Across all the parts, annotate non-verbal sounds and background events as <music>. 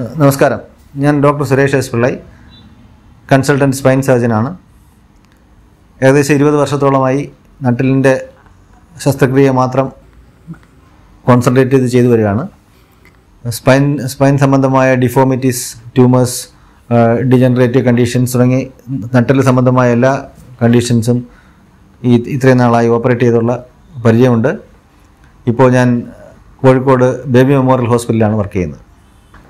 നമസ്കാരം. ഞാൻ doctor Suresh S Pillai consultant spine സർജനാണ്. ഏകദേശം ഇരുപത് വർഷത്തോളമായി നട്ടിലിന്റെ ശസ്ത്രക്രിയ മാത്രം കോൺസെൻട്രേറ്റ് ചെയ്ത് ചെയ്തു വരികയാണ്. സ്പൈൻ സ്പൈൻ സംബന്ധമായ ഡിഫോമിറ്റീസ് ട്യൂമേഴ്സ് ഡിജനറേറ്റീവ് കണ്ടീഷൻസ് തുടങ്ങി നട്ടൽ സംബന്ധമായ എല്ലാ കണ്ടീഷൻസും ഈ ഇത്രയും നാളായി ഓപ്പറേറ്റ് ചെയ്തുള്ള പരിചയമുണ്ട്. ഇപ്പോൾ ഞാൻ കോഴിക്കോട് ബേബി മെമ്മോറിയൽ ഹോസ്പിറ്റലിലാണ് വർക്ക് ചെയ്യുന്നത്.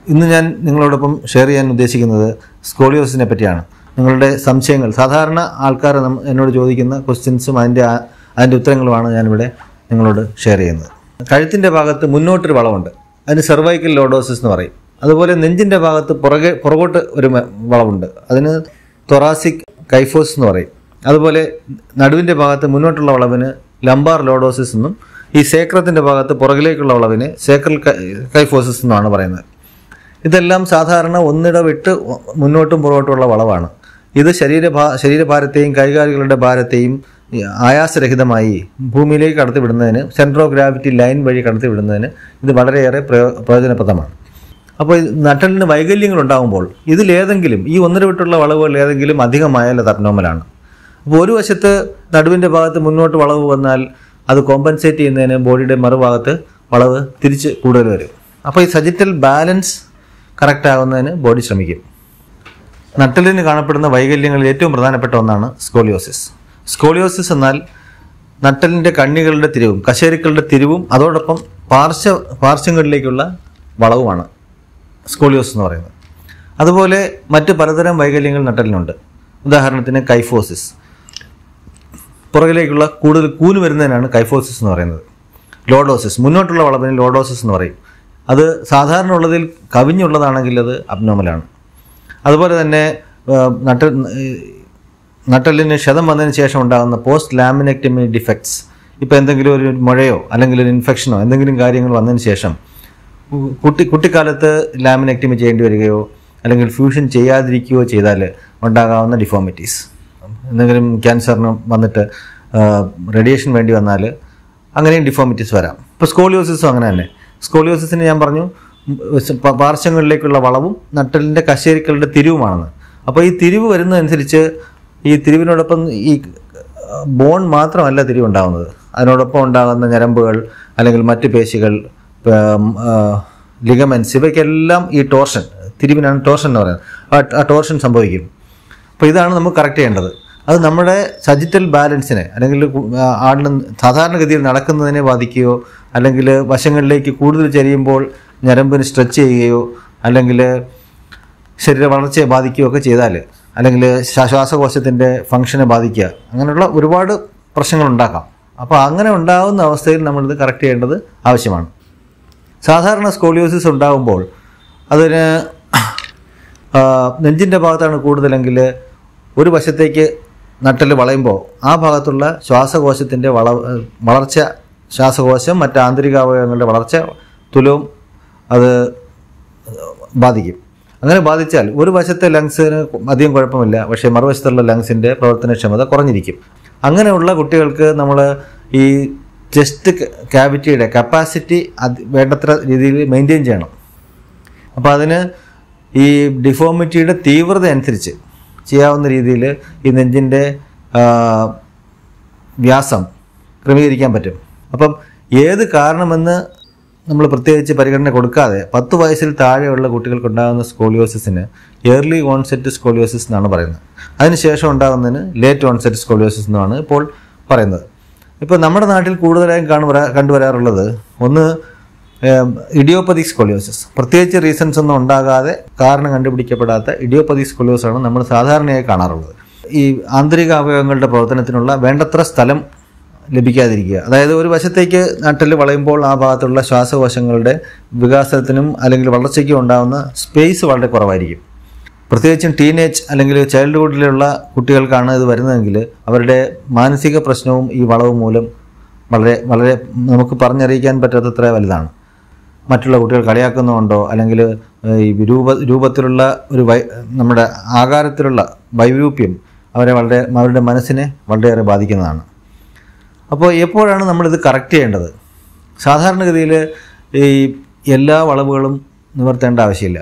ഇന്ന് ഞാൻ നിങ്ങളോടൊപ്പം ഷെയർ ചെയ്യാൻ ഉദ്ദേശിക്കുന്നത് സ്കോളിയോസിനെ പറ്റിയാണ്. നിങ്ങളുടെ സംശയങ്ങൾ സാധാരണ ആൾക്കാർ എന്നോട് ചോദിക്കുന്ന ക്വസ്റ്റ്യൻസും അതിന്റെ അതിന്റെ ഉത്തരങ്ങളുമാണ് ഞാനിവിടെ നിങ്ങളോട് ഷെയർ ചെയ്യുന്നത്. കഴുത്തിന്റെ ഭാഗത്ത് മുന്നോട്ടൊരു വളവുണ്ട്. അതിന് സെർവൈക്കൽ ലോഡോസിസ് എന്ന് പറയും. അതുപോലെ നെഞ്ചിന്റെ ഭാഗത്ത് പുറകെ പുറകോട്ട് ഒരു വളവുണ്ട്. അതിന് തൊറാസിക് കൈഫോസ് എന്ന് പറയും. അതുപോലെ നടുവിന്റെ ഭാഗത്ത് മുന്നോട്ടുള്ള വളവിന് ലംബാർ ലോഡോസിസ് എന്നും ഈ സേക്രത്തിന്റെ ഭാഗത്ത് പുറകിലേക്കുള്ള വളവിന് സേക്രൽ കൈഫോസിസ് എന്നാണ് പറയുന്നത്. ഇതെല്ലാം സാധാരണ ഒന്നിടവിട്ട് മുന്നോട്ടും പുറകോട്ടുമുള്ള വളവാണ്. ഇത് ശരീരഭാ ശരീരഭാരത്തെയും കൈകാലുകളുടെ ഭാരത്തെയും ആയാസരഹിതമായി ഭൂമിയിലേക്ക് കടത്തിവിടുന്നതിന് സെന്റർ ഓഫ് ഗ്രാവിറ്റി ലൈൻ വഴി കടത്തിവിടുന്നതിന് ഇത് വളരെയേറെ പ്രയോ പ്രയോജനപ്രദമാണ്. അപ്പോൾ നട്ടലിന് വൈകല്യങ്ങൾ ഉണ്ടാകുമ്പോൾ ഇതിലേതെങ്കിലും ഈ ഒന്നര വിട്ടുള്ള വളവുകൾ ഏതെങ്കിലും അധികമായാൽ അത് അബ്നോമലാണ് അപ്പോൾ ഒരു വശത്ത് നടുവിന്റെ ഭാഗത്ത് മുന്നോട്ട് വളവ് വന്നാൽ അത് കോമ്പൻസേറ്റ് ചെയ്യുന്നതിന് ബോഡിയുടെ മറുഭാഗത്ത് വളവ് തിരിച്ച് കൂടുതൽ വരും. അപ്പോൾ ഈ സജിറ്റൽ ബാലൻസ് കറക്റ്റ് ആകുന്നതിന് ബോഡി ശ്രമിക്കും. നട്ടലിന് കാണപ്പെടുന്ന വൈകല്യങ്ങളിൽ ഏറ്റവും പ്രധാനപ്പെട്ട ഒന്നാണ് സ്കോളിയോസിസ്. സ്കോളിയോസിസ് എന്നാൽ നട്ടലിന്റെ കണ്ണികളുടെ തിരിവും കശേരുക്കളുടെ തിരിവും അതോടൊപ്പം പാർശ്വ പാർശ്വങ്ങളിലേക്കുള്ള വളവുമാണ് സ്കോളിയോസിസ് എന്ന് പറയുന്നത്. അതുപോലെ മറ്റ് പലതരം വൈകല്യങ്ങൾ നട്ടലിനുണ്ട് ഉദാഹരണത്തിന് കൈഫോസിസ്. പുറകിലേക്കുള്ള കൂടുതൽ കൂന് വരുന്നതിനാണ് കൈഫോസിസ് എന്ന് പറയുന്നത്. ലോഡോസിസ് മുന്നോട്ടുള്ള വളവിന് ലോഡോസിസ് എന്ന് പറയും. അത് സാധാരണ ഉള്ളതിൽ കവിഞ്ഞുള്ളതാണെങ്കിൽ അത് അബ്നോമലാണ് അതുപോലെ തന്നെ നട്ട നട്ടലിന് ക്ഷതം വന്നതിന് ശേഷം ഉണ്ടാകുന്ന പോസ്റ്റ് ലാമിനെക്ടമി ഡിഫക്ട്സ് ഇപ്പോൾ എന്തെങ്കിലും ഒരു മുഴയോ അല്ലെങ്കിൽ ഒരു ഇൻഫെക്ഷനോ എന്തെങ്കിലും കാര്യങ്ങൾ വന്നതിന് ശേഷം കുട്ടി കുട്ടിക്കാലത്ത് ലാമിനെക്ടമി ചെയ്യേണ്ടി വരികയോ അല്ലെങ്കിൽ ഫ്യൂഷൻ ചെയ്യാതിരിക്കുകയോ ചെയ്താൽ ഉണ്ടാകാവുന്ന ഡിഫോമിറ്റീസ് എന്തെങ്കിലും ക്യാൻസറിന് വന്നിട്ട് റേഡിയേഷൻ വേണ്ടി വന്നാൽ അങ്ങനെയും ഡിഫോമിറ്റീസ് വരാം. ഇപ്പോൾ സ്കോളിയോസിസും അങ്ങനെ തന്നെ. സ്കോളിയോസിസിന് ഞാൻ പറഞ്ഞു പാർശ്വങ്ങളിലേക്കുള്ള വളവും നട്ടലിന്റെ കശേരിക്കളുടെ തിരിവുമാണെന്ന്. അപ്പോൾ ഈ തിരിവ് വരുന്നതനുസരിച്ച് ഈ തിരിവിനോടൊപ്പം ഈ ബോൺ മാത്രമല്ല തിരിവുണ്ടാകുന്നത് അതിനോടൊപ്പം ഉണ്ടാകുന്ന ഞരമ്പുകൾ അല്ലെങ്കിൽ മറ്റ് പേശികൾ ലിഗമെൻസ് ഇവയ്ക്കെല്ലാം ഈ ടോർഷൻ തിരിവിനാണ് ടോർഷൻ എന്ന് പറയുന്നത്. ആ- ടോർഷൻ സംഭവിക്കും. അപ്പോൾ ഇതാണ് നമുക്ക് കറക്റ്റ് ചെയ്യേണ്ടത്. അത് നമ്മുടെ സജിറ്റൽ ബാലൻസിനെ അല്ലെങ്കിൽ ആടിന് സാധാരണഗതിയിൽ നടക്കുന്നതിനെ ബാധിക്കുകയോ അല്ലെങ്കിൽ വശങ്ങളിലേക്ക് കൂടുതൽ ചെരിയുമ്പോൾ ഞരമ്പിന് സ്ട്രെച്ച് ചെയ്യുകയോ അല്ലെങ്കിൽ ശരീര വളർച്ചയെ ബാധിക്കുകയോ ഒക്കെ ചെയ്താൽ അല്ലെങ്കിൽ ശ്വാ- ശ്വാസകോശത്തിന്റെ ഫങ്ഷനെ ബാധിക്കുക. അങ്ങനെയുള്ള ഒരുപാട് പ്രശ്നങ്ങൾ ഉണ്ടാക്കാം. അപ്പോൾ അങ്ങനെ ഉണ്ടാകുന്ന അവസ്ഥയിൽ നമ്മളിത് കറക്റ്റ് ചെയ്യേണ്ടത് ആവശ്യമാണ്. സാധാരണ സ്കോളിയോസിസ് ഉണ്ടാകുമ്പോൾ അതിന് നെഞ്ചിന്റെ ഭാഗത്താണ് കൂടുതലെങ്കിൽ ഒരു വശത്തേക്ക് നട്ടൽ വളയുമ്പോൾ ആ ഭാഗത്തുള്ള ശ്വാസകോശത്തിന്റെ വള വളർച്ച ശ്വാസകോശം മറ്റ് ആന്തരിക അവയവങ്ങളുടെ വളർച്ച തുലവും അത് ബാധിക്കും. അങ്ങനെ ബാധിച്ചാൽ ഒരു വശത്തെ ലങ്സിന് അധികം കുഴപ്പമില്ല പക്ഷേ മറുവശത്തുള്ള ലങ്സിന്റെ പ്രവർത്തനക്ഷമത കുറഞ്ഞിരിക്കും. അങ്ങനെയുള്ള കുട്ടികൾക്ക് നമ്മൾ ഈ ചെസ്റ്റ് ക്യാവിറ്റിയുടെ കപ്പാസിറ്റി അത് വേണ്ടത്ര രീതിയിൽ മെയിന്റെയിൻ ചെയ്യണം. അപ്പോൾ അതിന് ഈ ഡിഫോമിറ്റിയുടെ തീവ്രത അനുസരിച്ച് ചെയ്യാവുന്ന രീതിയിൽ ഈ നെഞ്ചിന്റെ വ്യാസം ക്രമീകരിക്കാൻ പറ്റും. അപ്പം ഏത് കാരണമെന്ന് നമ്മൾ പ്രത്യേകിച്ച് പരിഗണന കൊടുക്കാതെ പത്ത് വയസ്സിൽ താഴെയുള്ള കുട്ടികൾക്ക് ഉണ്ടാകുന്ന സ്കോളിയോസിന് ഏർലി ഓൺസെറ്റ് സ്കോളിയോസിസ് എന്നാണ് പറയുന്നത്. അതിനുശേഷം ഉണ്ടാകുന്നതിന് ലേറ്റ് ഓൺസെറ്റ് സ്കോളിയോസിസ് എന്നാണ് ഇപ്പോൾ പറയുന്നത്. ഇപ്പോൾ നമ്മുടെ നാട്ടിൽ കൂടുതലായും കാണുവരാ കണ്ടുവരാറുള്ളത് ഒന്ന് ഇഡിയോപ്പതി സ്കോളിയോസിസ്. പ്രത്യേകിച്ച് റീസൺസ് ഒന്നും ഉണ്ടാകാതെ കാരണം കണ്ടുപിടിക്കപ്പെടാത്ത ഇഡിയോപ്പതി സ്കോളിയോസാണ് നമ്മൾ സാധാരണയായി കാണാറുള്ളത്. ഈ ആന്തരിക അവയവങ്ങളുടെ പ്രവർത്തനത്തിനുള്ള വേണ്ടത്ര സ്ഥലം ലഭിക്കാതിരിക്കുക. അതായത് ഒരു വശത്തേക്ക് നട്ടിൽ വളയുമ്പോൾ ആ ഭാഗത്തുള്ള ശ്വാസകോശങ്ങളുടെ വികാസത്തിനും അല്ലെങ്കിൽ വളർച്ചയ്ക്കും ഉണ്ടാകുന്ന സ്പേസ് വളരെ കുറവായിരിക്കും. പ്രത്യേകിച്ചും ടീനേജ് അല്ലെങ്കിൽ ചൈൽഡ്ഹുഡിലുള്ള കുട്ടികൾക്കാണ് ഇത് വരുന്നതെങ്കിൽ അവരുടെ മാനസിക പ്രശ്നവും ഈ വളവ് മൂലം വളരെ വളരെ നമുക്ക് പറഞ്ഞറിയിക്കാൻ പറ്റാത്തത്ര വലുതാണ്. മറ്റുള്ള കുട്ടികൾ കളിയാക്കുന്നുണ്ടോ അല്ലെങ്കിൽ ഈ രൂപ രൂപത്തിലുള്ള ഒരു വൈ നമ്മുടെ ആകാരത്തിലുള്ള വൈരൂപ്യം അവരെ വളരെ അവരുടെ മനസ്സിനെ വളരെയേറെ ബാധിക്കുന്നതാണ്. അപ്പോൾ എപ്പോഴാണ് നമ്മളിത് കറക്റ്റ് ചെയ്യേണ്ടത്? സാധാരണഗതിയിൽ ഈ എല്ലാ വളവുകളും നിവർത്തേണ്ട ആവശ്യമില്ല.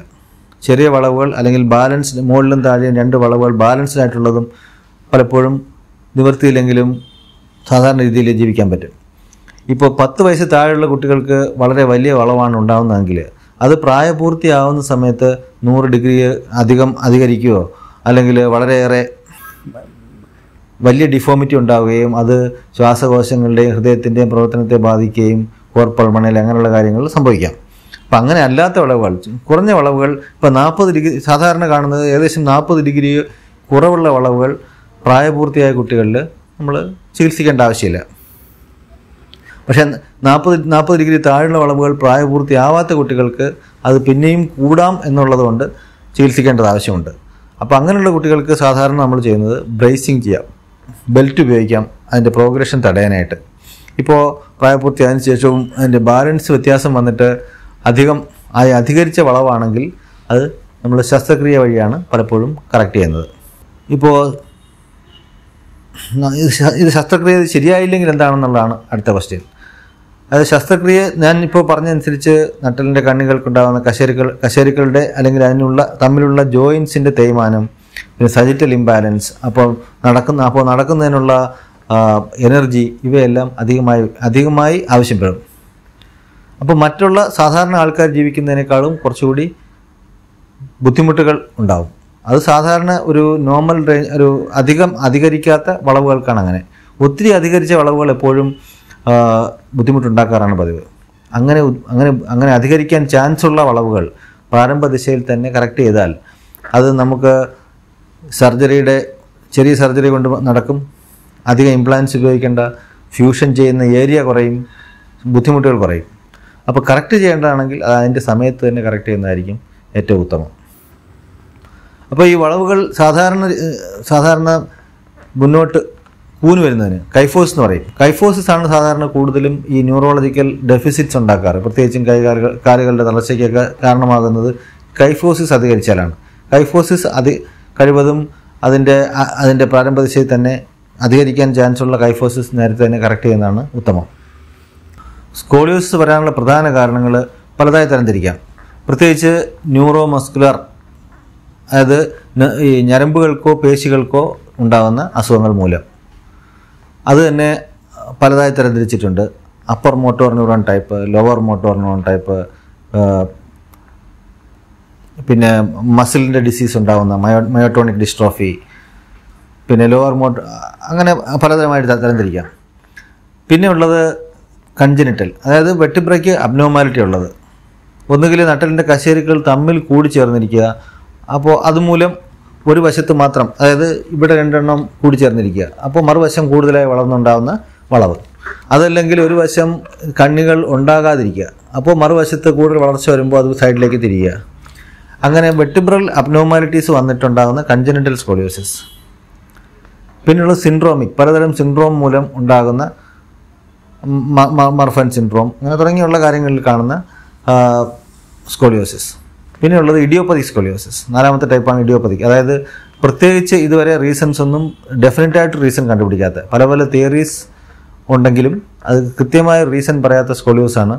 ചെറിയ വളവുകൾ അല്ലെങ്കിൽ ബാലൻസ് മുകളിലും താഴെയും രണ്ട് വളവുകൾ ബാലൻസ്ഡ് ആയിട്ടുള്ളതും പലപ്പോഴും നിവർത്തിയില്ലെങ്കിലും സാധാരണ രീതിയിൽ ജീവിക്കാൻ പറ്റും. ഇപ്പോൾ പത്ത് വയസ്സ് താഴെയുള്ള കുട്ടികൾക്ക് വളരെ വലിയ വളവാണ് ഉണ്ടാകുന്നതെങ്കിൽ അത് പ്രായപൂർത്തിയാവുന്ന സമയത്ത് നൂറ് ഡിഗ്രി അധികം അധികരിക്കുകയോ അല്ലെങ്കിൽ വളരെയേറെ വലിയ ഡിഫോമിറ്റി ഉണ്ടാവുകയും അത് ശ്വാസകോശങ്ങളുടെയും ഹൃദയത്തിന്റെയും പ്രവർത്തനത്തെ ബാധിക്കുകയും കോർപ്പൾമണൽ അങ്ങനെയുള്ള കാര്യങ്ങൾ സംഭവിക്കാം. അപ്പം അങ്ങനെ അല്ലാത്ത വളവുകൾ കുറഞ്ഞ വളവുകൾ ഇപ്പോൾ നാൽപ്പത് ഡിഗ്രി സാധാരണ കാണുന്നത് ഏകദേശം നാൽപ്പത് ഡിഗ്രി കുറവുള്ള വളവുകൾ പ്രായപൂർത്തിയായ കുട്ടികളിൽ നമ്മൾ ചികിത്സിക്കേണ്ട ആവശ്യമില്ല. പക്ഷേ നാൽപ്പത് നാൽപ്പത് ഡിഗ്രി താഴെയുള്ള വളവുകൾ പ്രായപൂർത്തിയാവാത്ത കുട്ടികൾക്ക് അത് പിന്നെയും കൂടാം എന്നുള്ളതുകൊണ്ട് ചികിത്സിക്കേണ്ടത് ആവശ്യമുണ്ട്. അപ്പോൾ അങ്ങനെയുള്ള കുട്ടികൾക്ക് സാധാരണ നമ്മൾ ചെയ്യുന്നത് ബ്രേസിങ് ചെയ്യാം. ബെൽറ്റ് ഉപയോഗിക്കാം അതിന്റെ പ്രോഗ്രഷൻ തടയാനായിട്ട്. ഇപ്പോൾ പ്രായപൂർത്തിയായതിനു ശേഷവും അതിന്റെ ബാലൻസ് വ്യത്യാസം വന്നിട്ട് അധികം ആയി അധികരിച്ച വളവാണെങ്കിൽ അത് നമ്മൾ ശസ്ത്രക്രിയ വഴിയാണ് പലപ്പോഴും കറക്റ്റ് ചെയ്യുന്നത്. ഇപ്പോൾ ഇത് ശസ്ത്രക്രിയ ശരിയായില്ലെങ്കിൽ എന്താണെന്നുള്ളതാണ് അടുത്ത ക്വസ്റ്റ്യൻ അത് ശസ്ത്രക്രിയ ഞാൻ ഇപ്പോൾ പറഞ്ഞതനുസരിച്ച് നട്ടലിന്റെ കണ്ണികൾക്കുണ്ടാകുന്ന കശേരുക്കൾ കശേരുക്കളുടെ അല്ലെങ്കിൽ അതിനുള്ള തമ്മിലുള്ള ജോയിൻസിന്റെ തേയ്മാനം പിന്നെ സജിറ്റൽ ഇംബാലൻസ് അപ്പോൾ നടക്കുന്ന അപ്പോൾ നടക്കുന്നതിനുള്ള എനർജി ഇവയെല്ലാം അധികമായി അധികമായി ആവശ്യപ്പെടും. അപ്പോൾ മറ്റുള്ള സാധാരണ ആൾക്കാർ ജീവിക്കുന്നതിനേക്കാളും കുറച്ചുകൂടി ബുദ്ധിമുട്ടുകൾ ഉണ്ടാവും. അത് സാധാരണ ഒരു നോർമൽ റേഞ്ച് ഒരു അധികം അധികരിക്കാത്ത വളവുകൾക്കാണ് അങ്ങനെ. ഒത്തിരി അധികരിച്ച വളവുകൾ എപ്പോഴും ബുദ്ധിമുട്ടുണ്ടാക്കാറാണ് പതിവ്. അങ്ങനെ അങ്ങനെ അങ്ങനെ അധികരിക്കാൻ ചാൻസ് ഉള്ള വളവുകൾ പ്രാരംഭ ദിശയിൽ തന്നെ കറക്റ്റ് ചെയ്താൽ അത് നമുക്ക് സർജറിയുടെ ചെറിയ സർജറി കൊണ്ട് നടക്കും. അധികം ഇംപ്ലാൻസ് ഉപയോഗിക്കേണ്ട ഫ്യൂഷൻ ചെയ്യുന്ന ഏരിയ കുറയും ബുദ്ധിമുട്ടുകൾ കുറയും. അപ്പോൾ കറക്റ്റ് ചെയ്യേണ്ടതാണെങ്കിൽ അത് അതിന്റെ സമയത്ത് തന്നെ കറക്റ്റ് ചെയ്യുന്നതായിരിക്കും ഏറ്റവും ഉത്തമം. അപ്പോൾ ഈ വളവുകൾ സാധാരണ സാധാരണ മുന്നോട്ട് കൂന് വരുന്നതിന് കൈഫോസ് എന്ന് പറയും. കൈഫോസിസ് ആണ് സാധാരണ കൂടുതലും ഈ ന്യൂറോളജിക്കൽ ഡെഫിസിറ്റ്സ് ഉണ്ടാക്കാറ്. പ്രത്യേകിച്ചും കൈകാലുകൾ കാലുകളുടെ തളർച്ചയ്ക്കൊക്കെ കാരണമാകുന്നത് കൈഫോസിസ് അധികരിച്ചാലാണ്. കൈഫോസിസ് അതി കഴിവതും അതിന്റെ അതിന്റെ പ്രാരംഭ ദിശയിൽ തന്നെ അധികരിക്കാൻ ചാൻസ് ഉള്ള കൈഫോസിസ് നേരത്തെ തന്നെ കറക്റ്റ് ചെയ്യുന്നതാണ് ഉത്തമം. സ്കോളിയോസിസ് വരാനുള്ള പ്രധാന കാരണങ്ങൾ പലതായി തരംതിരിക്കാം. പ്രത്യേകിച്ച് ന്യൂറോ മസ്കുലർ അതായത് ഈ ഞരമ്പുകൾക്കോ പേശികൾക്കോ ഉണ്ടാകുന്ന അസുഖങ്ങൾ മൂലം. അത് തന്നെ പലതായി തരംതിരിച്ചിട്ടുണ്ട്. Upper motor neuron type lower motor neuron type പിന്നെ മസിലിന്റെ ഡിസീസ് ഉണ്ടാകുന്ന മയോ മയോട്ടോണിക് ഡിസ്ട്രോഫി പിന്നെ ലോവർ മോട്ട് അങ്ങനെ പലതരമായിട്ട് തരംതിരിക്കാം. പിന്നെ ഉള്ളത് കൺജനിറ്റൽ അതായത് വെട്ടിബ്രയ്ക്ക് അബ്നോമാലിറ്റി ഉള്ളത്. ഒന്നുകിൽ നട്ടലിന്റെ കശേരുക്കൾ തമ്മിൽ കൂടി ചേർന്നിരിക്കുക അപ്പോൾ അതുമൂലം ഒരു വശത്ത് മാത്രം അതായത് ഇവിടെ രണ്ടെണ്ണം കൂടി ചേർന്നിരിക്കുക അപ്പോൾ മറുവശം കൂടുതലായി വളർന്നുണ്ടാകുന്ന വളവ്. അതല്ലെങ്കിൽ ഒരു വശം കണ്ണികൾ ഉണ്ടാകാതിരിക്കുക. അപ്പോൾ മറുവശത്ത് കൂടുതൽ വളർച്ച വരുമ്പോൾ അത് സൈഡിലേക്ക് തിരിയുക. അങ്ങനെ വെട്ടിബ്രൽ അബ്നോമാലിറ്റീസ് വന്നിട്ടുണ്ടാകുന്ന കൺജനിറ്റൽ സ്കോളിയോസിസ്. പിന്നെയുള്ള സിൻഡ്രോമിക് പലതരം സിൻഡ്രോം മൂലം ഉണ്ടാകുന്ന മർഫൻ സിൻഡ്രോം അങ്ങനെ തുടങ്ങിയുള്ള കാര്യങ്ങളിൽ കാണുന്ന സ്കോളിയോസിസ്. പിന്നെയുള്ളത് ഇഡിയോപ്പതി സ്കോളിയോസിസ്. നാലാമത്തെ ടൈപ്പാണ് ഇഡിയോപ്പതിക് അതായത് പ്രത്യേകിച്ച് ഇതുവരെ റീസൺസ് ഒന്നും ഡെഫിനറ്റ് ആയിട്ട് റീസൺ കണ്ടുപിടിക്കാത്ത പല പല തിയറീസ് ഉണ്ടെങ്കിലും അത് കൃത്യമായ റീസൺ പറയാത്ത സ്കോളിയോസാണ്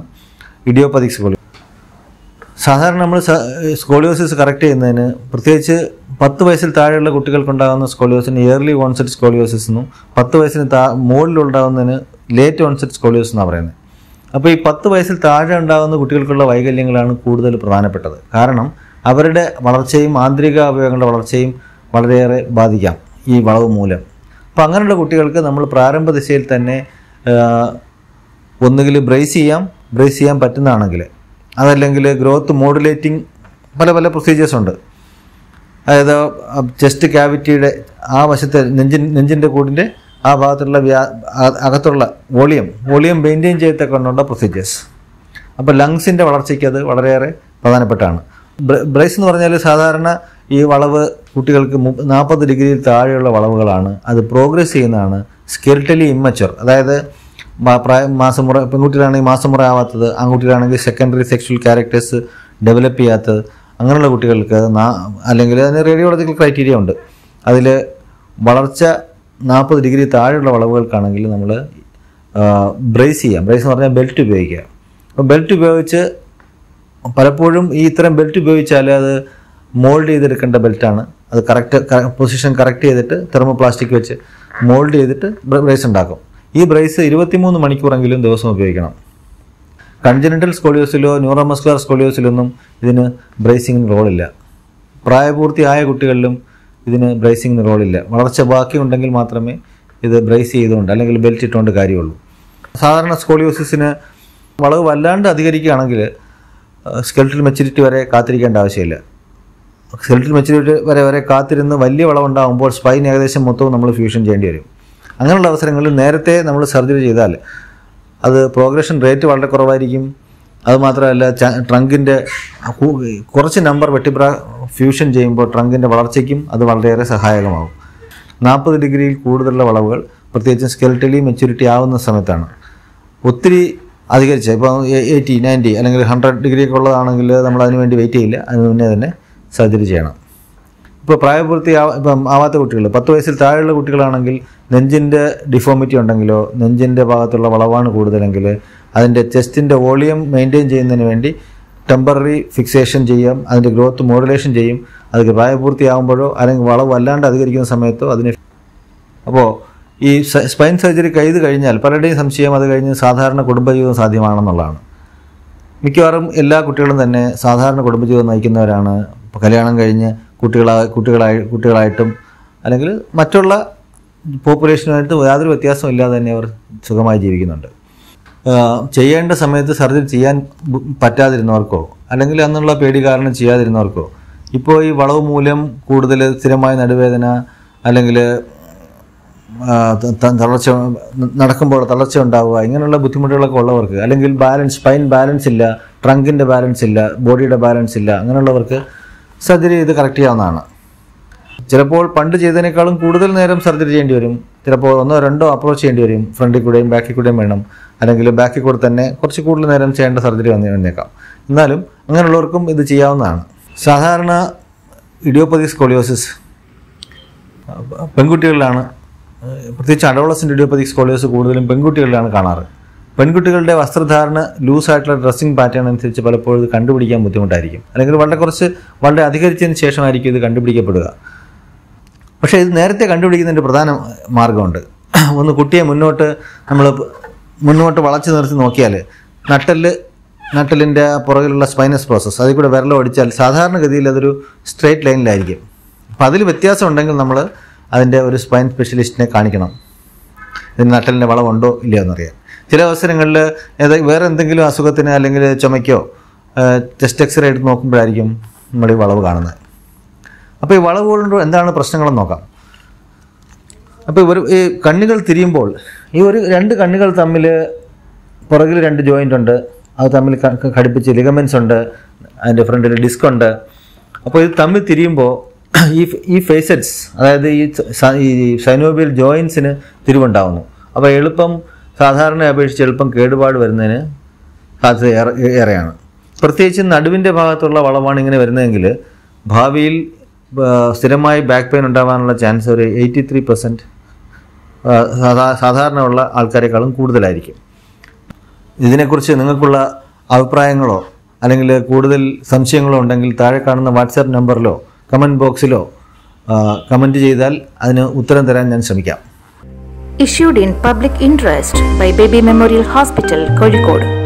ഇഡിയോപ്പതിക് സ്കോളിയോസ് സാധാരണ നമ്മൾ സ്കോളിയോസിസ് കറക്റ്റ് ചെയ്യുന്നതിന് പ്രത്യേകിച്ച് പത്ത് വയസ്സിൽ താഴെയുള്ള കുട്ടികൾക്കുണ്ടാകുന്ന സ്കോളിയോസിന് ഇയർലി ഓൺസെറ്റ് സ്കോളിയോസിസ് എന്നും പത്ത് വയസ്സിന് താ മുകളിലുണ്ടാകുന്നതിന് ലേറ്റ് ഓൺസെറ്റ് സ്കോളിയോസ് എന്നാണ് പറയുന്നത്. അപ്പോൾ ഈ പത്ത് വയസ്സിൽ താഴെ ഉണ്ടാകുന്ന കുട്ടികൾക്കുള്ള വൈകല്യങ്ങളാണ് കൂടുതൽ പ്രധാനപ്പെട്ടത്. കാരണം അവരുടെ വളർച്ചയും ആന്തരിക അവയവങ്ങളുടെ വളർച്ചയും വളരെയേറെ ബാധിക്കാം ഈ വളവ് മൂലം. അപ്പോൾ അങ്ങനെയുള്ള കുട്ടികൾക്ക് നമ്മൾ പ്രാരംഭ ദിശയിൽ തന്നെ ഒന്നുകിൽ ബ്രേസ് ചെയ്യാം ബ്രേസ് ചെയ്യാൻ പറ്റുന്നതാണെങ്കിൽ അതല്ലെങ്കിൽ ഗ്രോത്ത് മോഡുലേറ്റിംഗ് പല പല പ്രൊസീജിയേഴ്സ് ഉണ്ട്. അതായത് ചെസ്റ്റ് ക്യാവിറ്റിയുടെ ആ വശത്തെ നെഞ്ചിൻ നെഞ്ചിന്റെ കൂടിന്റെ ആ ഭാഗത്തുള്ള വ്യാ അകത്തുള്ള വോളിയം വോളിയം മെയിന്റെയിൻ ചെയ്യത്തക്കൊണ്ടുള്ള പ്രൊസീജിയേഴ്സ് അപ്പോൾ ലങ്സിന്റെ വളർച്ചയ്ക്ക് അത് വളരെയേറെ പ്രധാനപ്പെട്ടാണ്. ബ്രേസ് എന്ന് പറഞ്ഞാൽ സാധാരണ ഈ വളവ് കുട്ടികൾക്ക് നാൽപ്പത് ഡിഗ്രിയിൽ താഴെയുള്ള വളവുകളാണ്. അത് പ്രോഗ്രസ് ചെയ്യുന്നതാണ്. സ്കെൽറ്റലി ഇമ്മച്ചുവർ അതായത് മാസമുറ പെൺകുട്ടികളാണെങ്കിൽ മാസമുറ ആവാത്തത് ആൺകുട്ടികളാണെങ്കിൽ സെക്കൻഡറി സെക്ഷൽ ക്യാരക്ടേഴ്സ് ഡെവലപ്പ് ചെയ്യാത്തത് അങ്ങനെയുള്ള കുട്ടികൾക്ക് അല്ലെങ്കിൽ അതിന് റേഡിയോളജിക്കൽ ക്രൈറ്റീരിയ ഉണ്ട്. അതിൽ വളർച്ച നാൽപ്പത് ഡിഗ്രി താഴെയുള്ള വളവുകൾക്കാണെങ്കിൽ നമ്മൾ ബ്രേസ് ചെയ്യാം. ബ്രേസ് എന്ന് പറഞ്ഞാൽ ബെൽറ്റ് ഉപയോഗിക്കുക. അപ്പോൾ ബെൽറ്റ് ഉപയോഗിച്ച് പലപ്പോഴും ഈ ഇത്തരം ബെൽറ്റ് ഉപയോഗിച്ചാൽ അത് മോൾഡ് ചെയ്തെടുക്കേണ്ട ബെൽറ്റാണ് അത് കറക്റ്റ് പൊസിഷൻ കറക്റ്റ് ചെയ്തിട്ട് തെർമോപ്ലാസ്റ്റിക് വെച്ച് മോൾഡ് ചെയ്തിട്ട് ബ്രേസ് ഉണ്ടാക്കും. ഈ ബ്രേസ് ഇരുപത്തിമൂന്ന് മണിക്കൂറെങ്കിലും ദിവസം ഉപയോഗിക്കണം. കൺജനറ്റൽ സ്കോളിയോസിലോ ന്യൂറോമസ്കുലർ സ്കോളിയോസിലൊന്നും ഇതിന് ബ്രേസിങ്ങിന് റോളില്ല പ്രായപൂർത്തിയായ കുട്ടികളിലും ഇതിന് ബ്രേസിങ്ങിന് റോളില്ല വളർച്ച ബാക്കിയുണ്ടെങ്കിൽ മാത്രമേ ഇത് ബ്രേസ് ചെയ്തുകൊണ്ട് അല്ലെങ്കിൽ ബെൽറ്റ് ഇട്ടുകൊണ്ട് കാര്യമുള്ളൂ. സാധാരണ സ്കോളിയോസിന് വളവ് വല്ലാണ്ട് അധികരിക്കുകയാണെങ്കിൽ സ്കെൽറ്റൽ മെച്ചൂരിറ്റി വരെ കാത്തിരിക്കേണ്ട ആവശ്യമില്ല. സ്കെൽറ്റൽ മെച്ചൂരിറ്റി വരെ വരെ കാത്തിരുന്ന് വലിയ വളവുണ്ടാകുമ്പോൾ സ്പൈൻ ഏകദേശം മൊത്തവും നമ്മൾ ഫ്യൂഷൻ ചെയ്യേണ്ടി വരും. അങ്ങനെയുള്ള അവസരങ്ങളിൽ നേരത്തെ നമ്മൾ സർജറി ചെയ്താൽ അത് പ്രോഗ്രഷൻ റേറ്റ് വളരെ കുറവായിരിക്കും. അതുമാത്രമല്ല ട്രങ്കിന്റെ കുറച്ച് നമ്പർ വെട്ടിപ്ര ഫ്യൂഷൻ ചെയ്യുമ്പോൾ ട്രങ്കിന്റെ വളർച്ചയ്ക്കും അത് വളരെയേറെ സഹായകമാകും. നാൽപ്പത് ഡിഗ്രിയിൽ കൂടുതലുള്ള വളവുകൾ പ്രത്യേകിച്ചും സ്കെൽറ്റലി മെച്യൂരിറ്റി ആവുന്ന സമയത്താണ്. ഒത്തിരി അധികരിച്ച ഇപ്പോൾ എയ്റ്റി നയന്റി അല്ലെങ്കിൽ ഹൺഡ്രഡ് ഡിഗ്രി ഒക്കെ ഉള്ളതാണെങ്കിൽ നമ്മൾ അതിന് വേണ്ടി വെയിറ്റ് ചെയ്യില്ല. അതിന് മുന്നേ തന്നെ സർജറി ചെയ്യണം. ഇപ്പോൾ പ്രായപൂർത്തി ഇപ്പം ആവാത്ത കുട്ടികൾ പത്ത് വയസ്സിൽ താഴെയുള്ള കുട്ടികളാണെങ്കിൽ നെഞ്ചിന്റെ ഡിഫോമിറ്റി ഉണ്ടെങ്കിലോ നെഞ്ചിന്റെ ഭാഗത്തുള്ള വളവാണ് കൂടുതലെങ്കിൽ അതിന്റെ ചെസ്റ്റിന്റെ വോളിയം മെയിന്റെയിൻ ചെയ്യുന്നതിന് വേണ്ടി ടെമ്പററി ഫിക്സേഷൻ ചെയ്യാം അതിന്റെ ഗ്രോത്ത് മോഡുലേഷൻ ചെയ്യും. അത് പ്രായപൂർത്തിയാകുമ്പോഴോ അല്ലെങ്കിൽ വളവ് വല്ലാണ്ട് അധികരിക്കുന്ന സമയത്തോ അതിന് അപ്പോൾ ഈ സ്പൈൻ സർജറി ചെയ്ത് കഴിഞ്ഞാൽ പലരുടെയും സംശയം അത് കഴിഞ്ഞ് സാധാരണ കുടുംബജീവിതം സാധ്യമാണെന്നുള്ളതാണ്. മിക്കവാറും എല്ലാ കുട്ടികളും തന്നെ സാധാരണ കുടുംബജീവിതം നയിക്കുന്നവരാണ്. കല്യാണം കഴിഞ്ഞ് കുട്ടികളാ കുട്ടികളായി കുട്ടികളായിട്ടും അല്ലെങ്കിൽ മറ്റുള്ള പോപ്പുലേഷനുമായിട്ട് യാതൊരു വ്യത്യാസവും ഇല്ലാതെ തന്നെ അവർ സുഖമായി ജീവിക്കുന്നുണ്ട്. ചെയ്യേണ്ട സമയത്ത് സർജറി ചെയ്യാൻ പറ്റാതിരുന്നവർക്കോ അല്ലെങ്കിൽ അന്നുള്ള പേടി കാരണം ചെയ്യാതിരുന്നവർക്കോ ഇപ്പോൾ ഈ വളവ് മൂലം കൂടുതൽ സ്ഥിരമായ നടുവേദന അല്ലെങ്കിൽ തളർച്ച നടക്കുമ്പോൾ തളർച്ച ഉണ്ടാവുക ഇങ്ങനെയുള്ള ബുദ്ധിമുട്ടുകളൊക്കെ ഉള്ളവർക്ക് അല്ലെങ്കിൽ ബാലൻസ് സ്പൈൻ ബാലൻസ് ഇല്ല ട്രങ്കിന്റെ ബാലൻസ് ഇല്ല ബോഡിയുടെ ബാലൻസ് ഇല്ല അങ്ങനെയുള്ളവർക്ക് സർജറി ചെയ്ത് കറക്റ്റ് ചെയ്യാവുന്നതാണ്. ചിലപ്പോൾ പണ്ട് ചെയ്തതിനേക്കാളും കൂടുതൽ നേരം സർജറി ചെയ്യേണ്ടി വരും. ചിലപ്പോൾ ഒന്നോ രണ്ടോ അപ്രോച്ച് ചെയ്യേണ്ടി വരും. ഫ്രണ്ടിൽ കൂടെയും ബാക്കിൽ കൂടെയും വേണം. അല്ലെങ്കിൽ ബാക്കിൽ കൂടെ തന്നെ കുറച്ച് കൂടുതൽ നേരം ചെയ്യേണ്ട സർജറി വന്ന് വന്നേക്കാം. എന്നാലും അങ്ങനെയുള്ളവർക്കും ഇത് ചെയ്യാവുന്നതാണ്. സാധാരണ ഇഡിയോപ്പതി സ്കോളിയോസിസ് പെൺകുട്ടികളിലാണ് പ്രത്യേകിച്ച് അഡോളസിന്റെ ഇഡിയോപ്പതി സ്കോളിയോസ് കൂടുതലും പെൺകുട്ടികളിലാണ് കാണാറ്. പെൺകുട്ടികളുടെ വസ്ത്രധാരണ ലൂസായിട്ടുള്ള ഡ്രസ്സിംഗ് പാറ്റേൺ അനുസരിച്ച് പലപ്പോഴും ഇത് കണ്ടുപിടിക്കാൻ ബുദ്ധിമുട്ടായിരിക്കും. അല്ലെങ്കിൽ വളരെ കുറച്ച് വളരെ അധികരിച്ചതിന് ശേഷമായിരിക്കും ഇത് കണ്ടുപിടിക്കപ്പെടുക. പക്ഷേ ഇത് നേരത്തെ കണ്ടുപിടിക്കുന്നതിന്റെ പ്രധാന മാർഗമുണ്ട്. ഒന്ന് കുട്ടിയെ മുന്നോട്ട് നമ്മൾ മുന്നോട്ട് വളച്ചു നിർത്തി നോക്കിയാൽ നട്ടൽ നട്ടലിന്റെ പുറകിലുള്ള സ്പൈനസ് പ്രോസസ്സ് അതിൽ കൂടെ വിരലം ഓടിച്ചാൽ സാധാരണഗതിയിൽ അതൊരു സ്ട്രേറ്റ് ലൈനിലായിരിക്കും അപ്പോൾ അതിൽ വ്യത്യാസം ഉണ്ടെങ്കിൽ നമ്മൾ അതിന്റെ ഒരു സ്പൈൻ സ്പെഷ്യലിസ്റ്റിനെ കാണിക്കണം. ഇതിന് നട്ടലിന്റെ വളവുണ്ടോ ഇല്ലയോ എന്നറിയാം ചില അവസരങ്ങളിൽ വേറെ എന്തെങ്കിലും അസുഖത്തിന് അല്ലെങ്കിൽ ചുമയ്ക്കോ ചെസ്റ്റ് എക്സ്റേ എടുത്ത് നോക്കുമ്പോഴായിരിക്കും നമ്മൾ ഈ വളവ് കാണുന്നത്. അപ്പോൾ ഈ വളവ് കൊണ്ട് എന്താണ് പ്രശ്നങ്ങളെന്ന് നോക്കാം. അപ്പോൾ ഒരു ഈ കണ്ണുകൾ തിരിയുമ്പോൾ ഈ ഒരു രണ്ട് കണ്ണുകൾ തമ്മിൽ പുറകിൽ രണ്ട് ജോയിന്റ് ഉണ്ട് അത് തമ്മിൽ ഘടിപ്പിച്ച് ലിഗമെൻസ് ഉണ്ട് അതിന്റെ ഫ്രണ്ടിൽ ഡിസ്ക് ഉണ്ട്. അപ്പോൾ ഇത് തമ്മിൽ തിരിയുമ്പോൾ <clears throat> ഈ ഈ ഫേസറ്റ്സ് അതായത് ഈ ഈ സൈനോബിയൽ ജോയിൻസിന് തിരിവുണ്ടാവുന്നു. അപ്പോൾ എളുപ്പം സാധാരണ അപേക്ഷിച്ച് എളുപ്പം കേടുപാട് വരുന്നതിന് സാധ്യത ഏറെ ഏറെയാണ്. പ്രത്യേകിച്ച് നടുവിന്റെ ഭാഗത്തുള്ള വളവാണ് ഇങ്ങനെ വരുന്നതെങ്കിൽ ഭാവിയിൽ സ്ഥിരമായി ബാക്ക് പെയിൻ ഉണ്ടാകാനുള്ള ചാൻസ് ഒരു എയ്റ്റി ത്രീ പെർസെന്റ് സാധാരണ ഉള്ള ആൾക്കാരെക്കാളും കൂടുതലായിരിക്കും. ഇതിനെക്കുറിച്ച് നിങ്ങൾക്കുള്ള അഭിപ്രായങ്ങളോ അല്ലെങ്കിൽ കൂടുതൽ സംശയങ്ങളോ ഉണ്ടെങ്കിൽ താഴെ കാണുന്ന വാട്സാപ്പ് നമ്പറിലോ കമന്റ് ബോക്സിലോ കമന്റ് ചെയ്താൽ അതിന് ഉത്തരം തരാൻ ഞാൻ ശ്രമിക്കാം. Issued in public interest by Baby Memorial Hospital, Kozhikode.